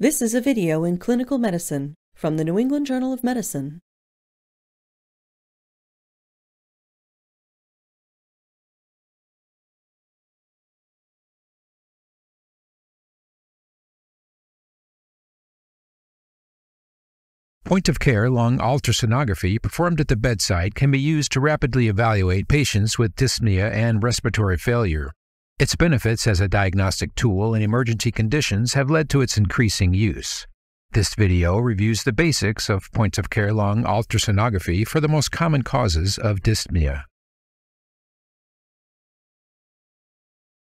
This is a video in clinical medicine from the New England Journal of Medicine. Point of care lung ultrasonography performed at the bedside can be used to rapidly evaluate patients with dyspnea and respiratory failure. Its benefits as a diagnostic tool in emergency conditions have led to its increasing use. This video reviews the basics of point of care lung ultrasonography for the most common causes of dyspnea.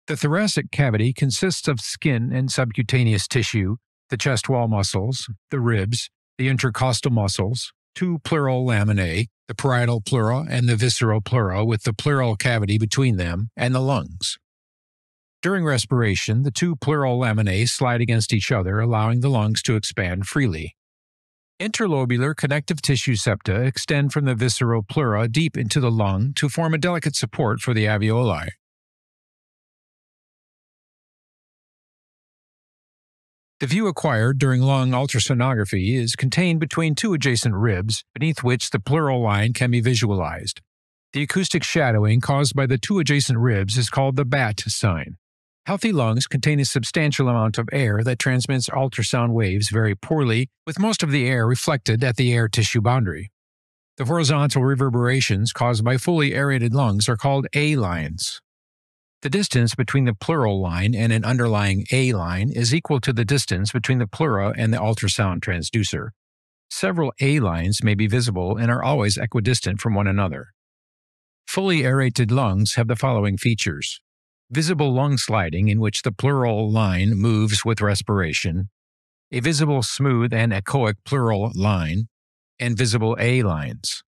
The thoracic cavity consists of skin and subcutaneous tissue, the chest wall muscles, the ribs, the intercostal muscles, two pleural laminae, the parietal pleura and the visceral pleura with the pleural cavity between them, and the lungs. During respiration, the two pleural laminae slide against each other, allowing the lungs to expand freely. Interlobular connective tissue septa extend from the visceral pleura deep into the lung to form a delicate support for the alveoli. The view acquired during lung ultrasonography is contained between two adjacent ribs, beneath which the pleural line can be visualized. The acoustic shadowing caused by the two adjacent ribs is called the BAT sign. Healthy lungs contain a substantial amount of air that transmits ultrasound waves very poorly, with most of the air reflected at the air tissue boundary. The horizontal reverberations caused by fully aerated lungs are called A lines. The distance between the pleural line and an underlying A line is equal to the distance between the pleura and the ultrasound transducer. Several A lines may be visible and are always equidistant from one another. Fully aerated lungs have the following features visible lung sliding in which the pleural line moves with respiration, a visible smooth and echoic pleural line, and visible A lines.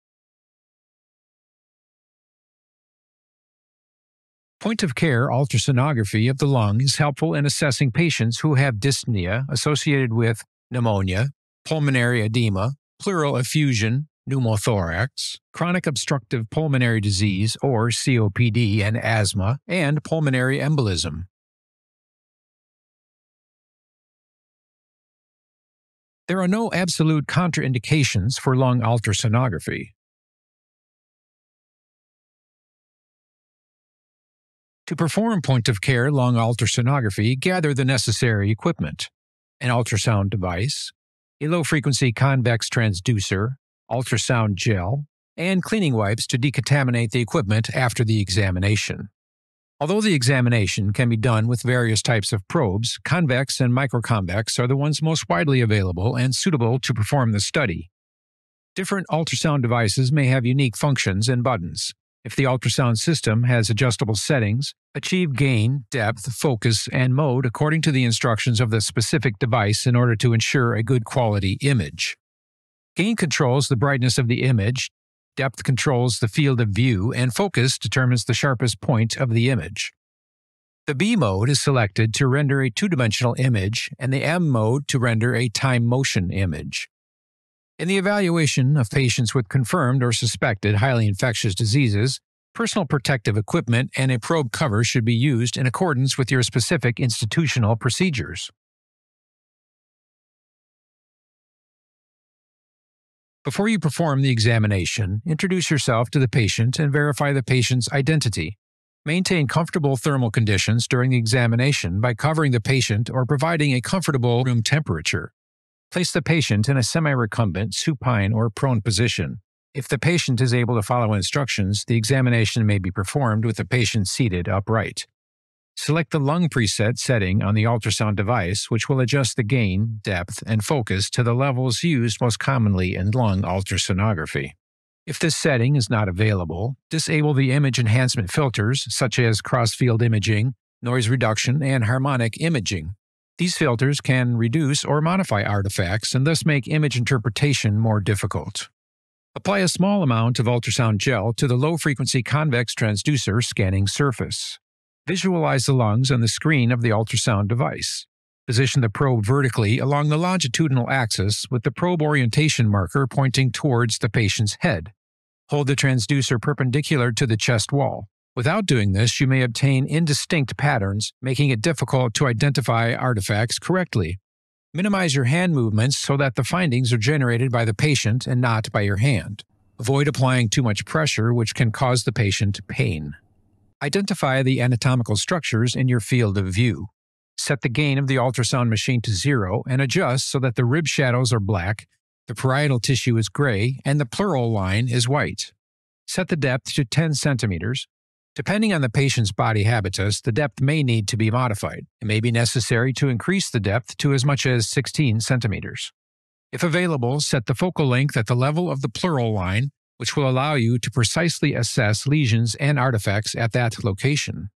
Point of care ultrasonography of the lung is helpful in assessing patients who have dyspnea associated with pneumonia, pulmonary edema, pleural effusion, pneumothorax, chronic obstructive pulmonary disease or COPD and asthma, and pulmonary embolism. There are no absolute contraindications for lung ultrasonography. To perform point of care lung ultrasonography, gather the necessary equipment an ultrasound device, a low frequency convex transducer, ultrasound gel, and cleaning wipes to decontaminate the equipment after the examination. Although the examination can be done with various types of probes, convex and microconvex are the ones most widely available and suitable to perform the study. Different ultrasound devices may have unique functions and buttons. If the ultrasound system has adjustable settings, achieve gain, depth, focus, and mode according to the instructions of the specific device in order to ensure a good quality image. Gain controls the brightness of the image, depth controls the field of view, and focus determines the sharpest point of the image. The B mode is selected to render a two dimensional image, and the M mode to render a time motion image. In the evaluation of patients with confirmed or suspected highly infectious diseases, personal protective equipment and a probe cover should be used in accordance with your specific institutional procedures. Before you perform the examination, introduce yourself to the patient and verify the patient's identity. Maintain comfortable thermal conditions during the examination by covering the patient or providing a comfortable room temperature. Place the patient in a semi recumbent, supine, or prone position. If the patient is able to follow instructions, the examination may be performed with the patient seated upright. Select the lung preset setting on the ultrasound device, which will adjust the gain, depth, and focus to the levels used most commonly in lung ultrasonography. If this setting is not available, disable the image enhancement filters such as cross-field imaging, noise reduction, and harmonic imaging. These filters can reduce or modify artifacts and thus make image interpretation more difficult. Apply a small amount of ultrasound gel to the low frequency convex transducer scanning surface. Visualize the lungs on the screen of the ultrasound device. Position the probe vertically along the longitudinal axis with the probe orientation marker pointing towards the patient's head. Hold the transducer perpendicular to the chest wall. Without doing this, you may obtain indistinct patterns, making it difficult to identify artifacts correctly. Minimize your hand movements so that the findings are generated by the patient and not by your hand. Avoid applying too much pressure, which can cause the patient pain. Identify the anatomical structures in your field of view. Set the gain of the ultrasound machine to zero and adjust so that the rib shadows are black, the parietal tissue is gray, and the pleural line is white. Set the depth to 10 centimeters. Depending on the patient's body habitus, the depth may need to be modified. It may be necessary to increase the depth to as much as 16 centimeters. If available, set the focal length at the level of the pleural line, which will allow you to precisely assess lesions and artifacts at that location.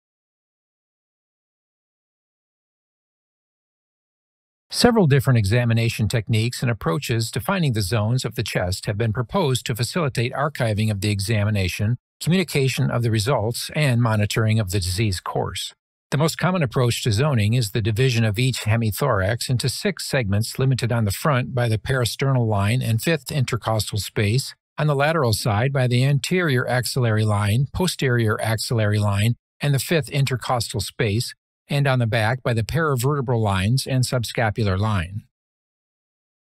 Several different examination techniques and approaches to finding the zones of the chest have been proposed to facilitate archiving of the examination, communication of the results, and monitoring of the disease course. The most common approach to zoning is the division of each hemithorax into six segments limited on the front by the parasternal line and fifth intercostal space, on the lateral side by the anterior axillary line, posterior axillary line, and the fifth intercostal space, and on the back by the paravertebral lines and subscapular line.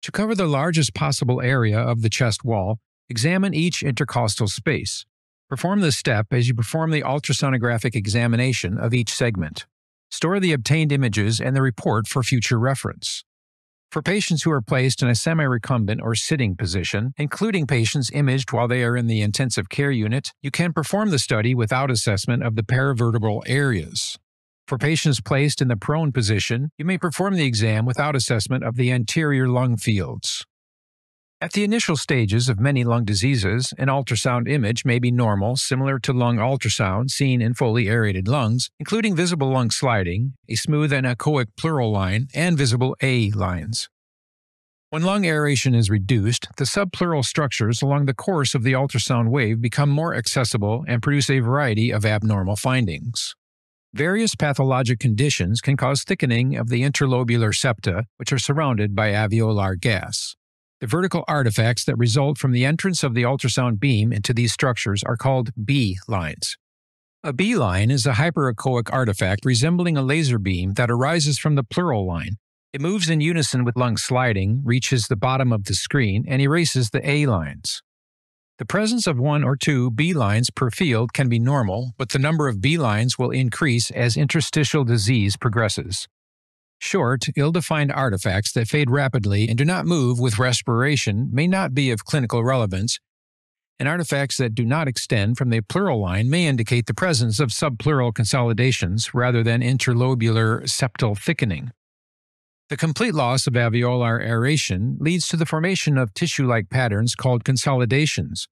To cover the largest possible area of the chest wall, examine each intercostal space. Perform this step as you perform the ultrasonographic examination of each segment. Store the obtained images and the report for future reference. For patients who are placed in a semi recumbent or sitting position, including patients imaged while they are in the intensive care unit, you can perform the study without assessment of the paravertebral areas. For patients placed in the prone position, you may perform the exam without assessment of the anterior lung fields. At the initial stages of many lung diseases, an ultrasound image may be normal, similar to lung ultrasound seen in fully aerated lungs, including visible lung sliding, a smooth and echoic pleural line, and visible A lines. When lung aeration is reduced, the subpleural structures along the course of the ultrasound wave become more accessible and produce a variety of abnormal findings. Various pathologic conditions can cause thickening of the interlobular septa, which are surrounded by alveolar gas. The vertical artifacts that result from the entrance of the ultrasound beam into these structures are called B lines. A B line is a hyperechoic artifact resembling a laser beam that arises from the pleural line. It moves in unison with lung sliding, reaches the bottom of the screen, and erases the A lines. The presence of one or two B lines per field can be normal, but the number of B lines will increase as interstitial disease progresses. Short, ill defined artifacts that fade rapidly and do not move with respiration may not be of clinical relevance, and artifacts that do not extend from the pleural line may indicate the presence of subpleural consolidations rather than interlobular septal thickening. The complete loss of alveolar aeration leads to the formation of tissue like patterns called consolidations.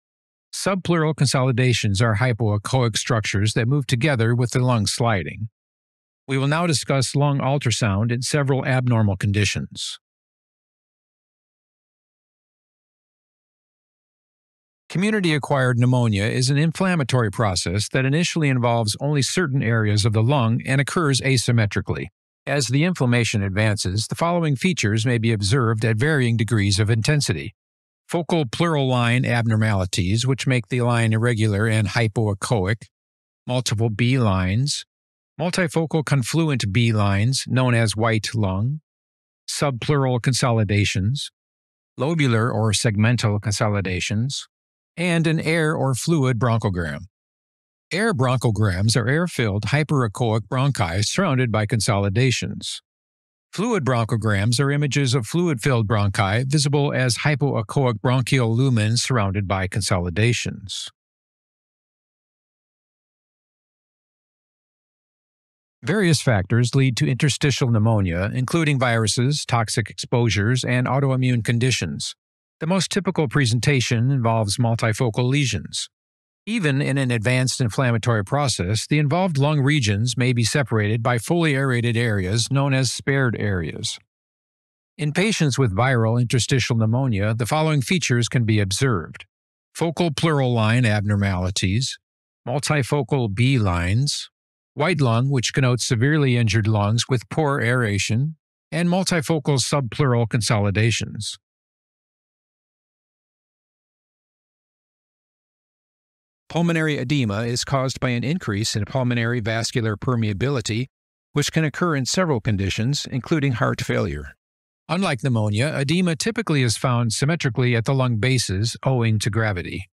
Subpleural consolidations are hypoechoic structures that move together with the lung sliding. We will now discuss lung ultrasound in several abnormal conditions. Community acquired pneumonia is an inflammatory process that initially involves only certain areas of the lung and occurs asymmetrically. As the inflammation advances, the following features may be observed at varying degrees of intensity. Focal pleural line abnormalities, which make the line irregular and hypoechoic, multiple B lines, multifocal confluent B lines, known as white lung, subpleural consolidations, lobular or segmental consolidations, and an air or fluid bronchogram. Air bronchograms are air filled hyperechoic bronchi surrounded by consolidations. Fluid bronchograms are images of fluid filled bronchi visible as hypoechoic bronchial lumens surrounded by consolidations. Various factors lead to interstitial pneumonia, including viruses, toxic exposures, and autoimmune conditions. The most typical presentation involves multifocal lesions. Even in an advanced inflammatory process, the involved lung regions may be separated by fully aerated areas known as spared areas. In patients with viral interstitial pneumonia, the following features can be observed focal pleural line abnormalities, multifocal B lines, white lung, which connotes severely injured lungs with poor aeration, and multifocal subpleural consolidations. Pulmonary edema is caused by an increase in pulmonary vascular permeability, which can occur in several conditions, including heart failure. Unlike pneumonia, edema typically is found symmetrically at the lung bases owing to gravity.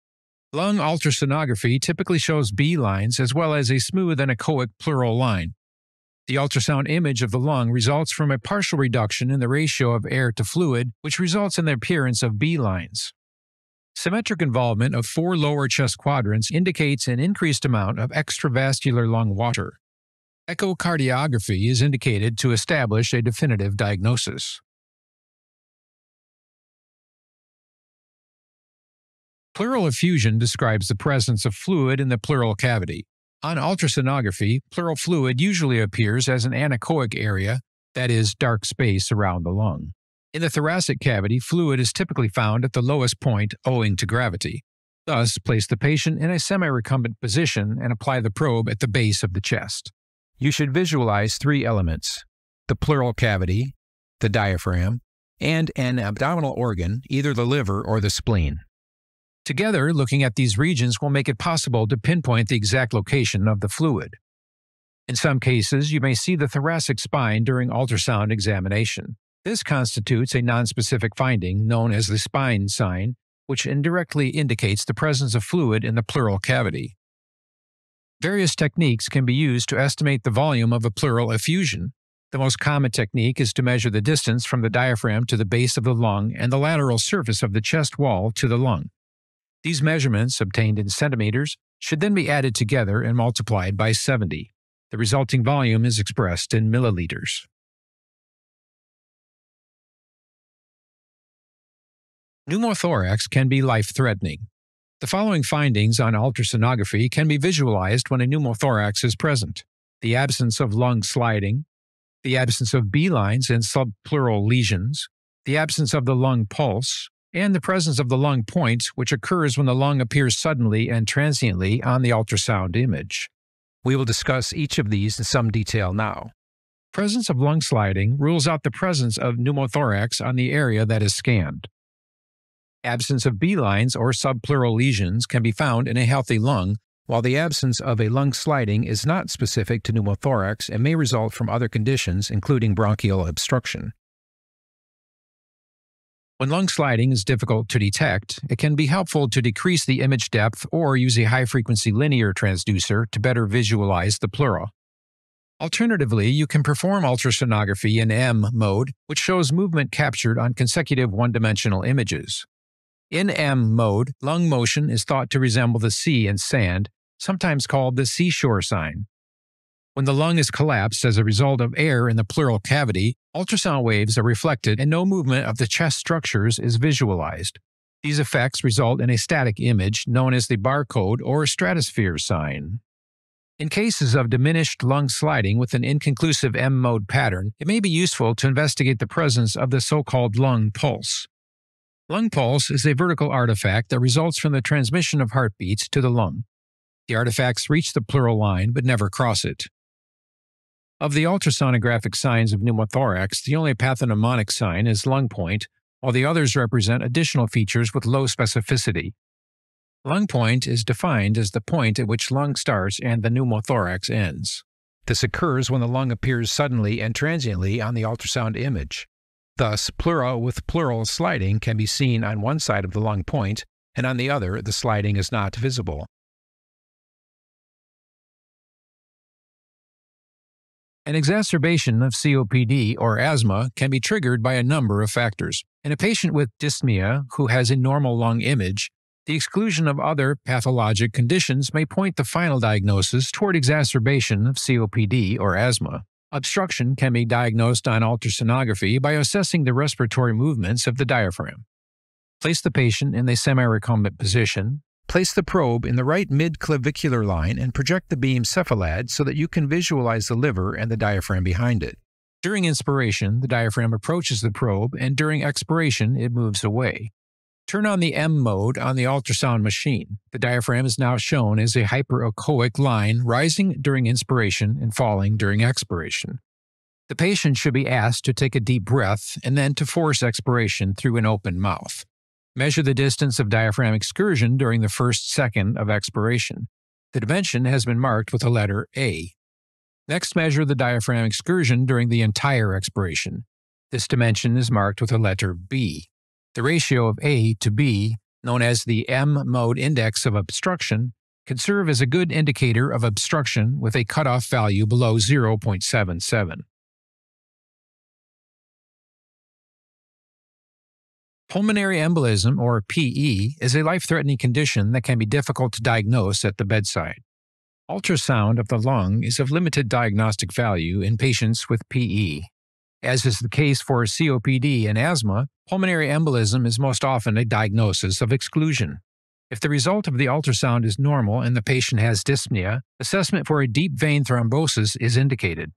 Lung ultrasonography typically shows B lines as well as a smooth and anechoic pleural line. The ultrasound image of the lung results from a partial reduction in the ratio of air to fluid, which results in the appearance of B lines. Symmetric involvement of four lower chest quadrants indicates an increased amount of extravascular lung water. Echocardiography is indicated to establish a definitive diagnosis. Pleural effusion describes the presence of fluid in the pleural cavity. On ultrasonography, pleural fluid usually appears as an anechoic area, that is, dark space around the lung. In the thoracic cavity, fluid is typically found at the lowest point owing to gravity. Thus, place the patient in a semi recumbent position and apply the probe at the base of the chest. You should visualize three elements the pleural cavity, the diaphragm, and an abdominal organ, either the liver or the spleen. Together, looking at these regions will make it possible to pinpoint the exact location of the fluid. In some cases, you may see the thoracic spine during ultrasound examination. This constitutes a nonspecific finding known as the spine sign, which indirectly indicates the presence of fluid in the pleural cavity. Various techniques can be used to estimate the volume of a pleural effusion. The most common technique is to measure the distance from the diaphragm to the base of the lung and the lateral surface of the chest wall to the lung. These measurements, obtained in centimeters, should then be added together and multiplied by 70. The resulting volume is expressed in milliliters. Pneumothorax can be life threatening. The following findings on ultrasonography can be visualized when a pneumothorax is present the absence of lung sliding, the absence of B lines and subpleural lesions, the absence of the lung pulse, and the presence of the lung point, which occurs when the lung appears suddenly and transiently on the ultrasound image. We will discuss each of these in some detail now. Presence of lung sliding rules out the presence of pneumothorax on the area that is scanned. Absence of B lines or subpleural lesions can be found in a healthy lung, while the absence of a lung sliding is not specific to pneumothorax and may result from other conditions, including bronchial obstruction. When lung sliding is difficult to detect, it can be helpful to decrease the image depth or use a high frequency linear transducer to better visualize the pleura. Alternatively, you can perform ultrasonography in M mode, which shows movement captured on consecutive one dimensional images. In M mode, lung motion is thought to resemble the sea in sand, sometimes called the seashore sign. When the lung is collapsed as a result of air in the pleural cavity, ultrasound waves are reflected and no movement of the chest structures is visualized. These effects result in a static image known as the barcode or stratosphere sign. In cases of diminished lung sliding with an inconclusive M mode pattern, it may be useful to investigate the presence of the so called lung pulse. Lung pulse is a vertical artifact that results from the transmission of heartbeats to the lung. The artifacts reach the pleural line but never cross it. Of the ultrasonographic signs of pneumothorax, the only pathognomonic sign is lung point, while the others represent additional features with low specificity. Lung point is defined as the point at which lung starts and the pneumothorax ends. This occurs when the lung appears suddenly and transiently on the ultrasound image. Thus, pleura with pleural sliding can be seen on one side of the lung point, and on the other, the sliding is not visible. An exacerbation of COPD or asthma can be triggered by a number of factors. In a patient with dyspnea who has a normal lung image, the exclusion of other pathologic conditions may point the final diagnosis toward exacerbation of COPD or asthma. Obstruction can be diagnosed on ultrasonography by assessing the respiratory movements of the diaphragm. Place the patient in a semi recumbent position, Place the probe in the right mid-clavicular line and project the beam cephalad so that you can visualize the liver and the diaphragm behind it. During inspiration, the diaphragm approaches the probe, and during expiration, it moves away. Turn on the M mode on the ultrasound machine. The diaphragm is now shown as a hyperechoic line rising during inspiration and falling during expiration. The patient should be asked to take a deep breath and then to force expiration through an open mouth. Measure the distance of diaphragm excursion during the first second of expiration. The dimension has been marked with the letter A. Next, measure the diaphragm excursion during the entire expiration. This dimension is marked with a letter B. The ratio of A to B, known as the M mode index of obstruction, can serve as a good indicator of obstruction with a cutoff value below 0.77. Pulmonary embolism, or PE, is a life threatening condition that can be difficult to diagnose at the bedside. Ultrasound of the lung is of limited diagnostic value in patients with PE. As is the case for COPD and asthma, pulmonary embolism is most often a diagnosis of exclusion. If the result of the ultrasound is normal and the patient has dyspnea, assessment for a deep vein thrombosis is indicated.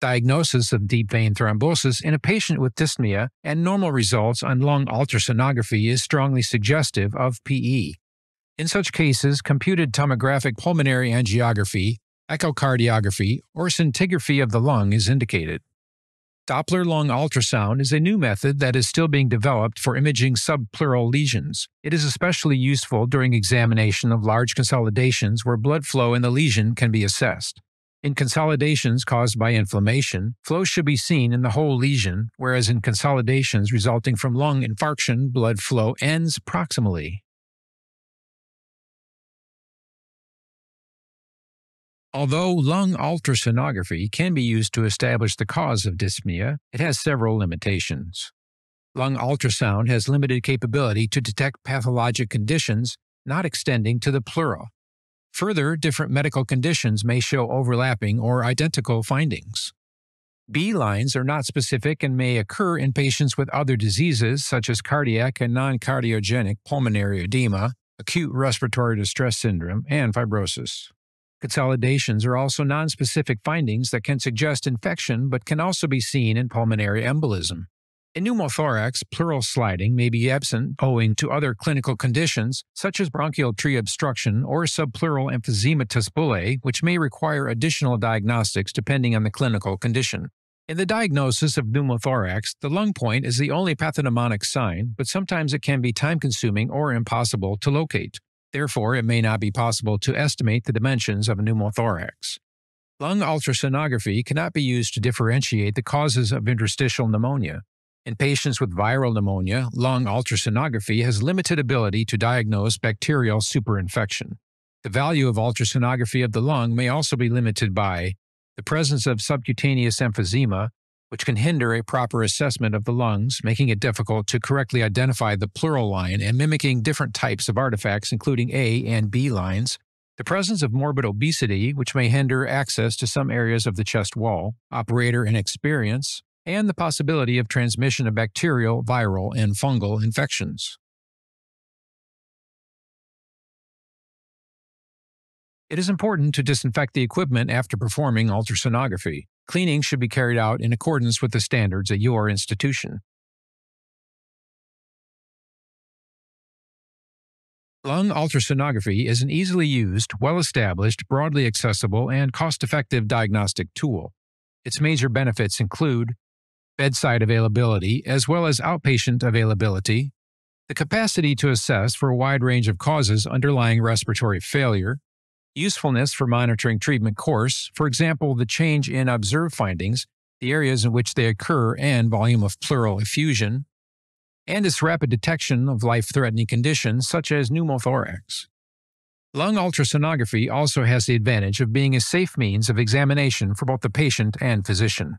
Diagnosis of deep vein thrombosis in a patient with dyspnea and normal results on lung ultrasonography is strongly suggestive of PE. In such cases, computed tomographic pulmonary angiography, echocardiography, or scintigraphy of the lung is indicated. Doppler lung ultrasound is a new method that is still being developed for imaging subpleural lesions. It is especially useful during examination of large consolidations where blood flow in the lesion can be assessed. In consolidations caused by inflammation, flow should be seen in the whole lesion, whereas in consolidations resulting from lung infarction, blood flow ends proximally. Although lung ultrasonography can be used to establish the cause of dyspnea, it has several limitations. Lung ultrasound has limited capability to detect pathologic conditions not extending to the pleura. Further, different medical conditions may show overlapping or identical findings. B lines are not specific and may occur in patients with other diseases such as cardiac and non cardiogenic pulmonary edema, acute respiratory distress syndrome, and fibrosis. Consolidations are also nonspecific findings that can suggest infection but can also be seen in pulmonary embolism. In pneumothorax, pleural sliding may be absent owing to other clinical conditions such as bronchial tree obstruction or subpleural emphysematous bullae, which may require additional diagnostics depending on the clinical condition. In the diagnosis of pneumothorax, the lung point is the only pathognomonic sign, but sometimes it can be time consuming or impossible to locate. Therefore, it may not be possible to estimate the dimensions of a pneumothorax. Lung ultrasonography cannot be used to differentiate the causes of interstitial pneumonia. In patients with viral pneumonia, lung ultrasonography has limited ability to diagnose bacterial superinfection. The value of ultrasonography of the lung may also be limited by the presence of subcutaneous emphysema, which can hinder a proper assessment of the lungs, making it difficult to correctly identify the pleural line and mimicking different types of artifacts, including A and B lines, the presence of morbid obesity, which may hinder access to some areas of the chest wall, operator inexperience, and the possibility of transmission of bacterial, viral, and fungal infections. It is important to disinfect the equipment after performing ultrasonography. Cleaning should be carried out in accordance with the standards at your institution. Lung ultrasonography is an easily used, well established, broadly accessible, and cost effective diagnostic tool. Its major benefits include bedside availability as well as outpatient availability, the capacity to assess for a wide range of causes underlying respiratory failure, usefulness for monitoring treatment course, for example, the change in observed findings, the areas in which they occur, and volume of pleural effusion, and its rapid detection of life threatening conditions such as pneumothorax. Lung ultrasonography also has the advantage of being a safe means of examination for both the patient and physician.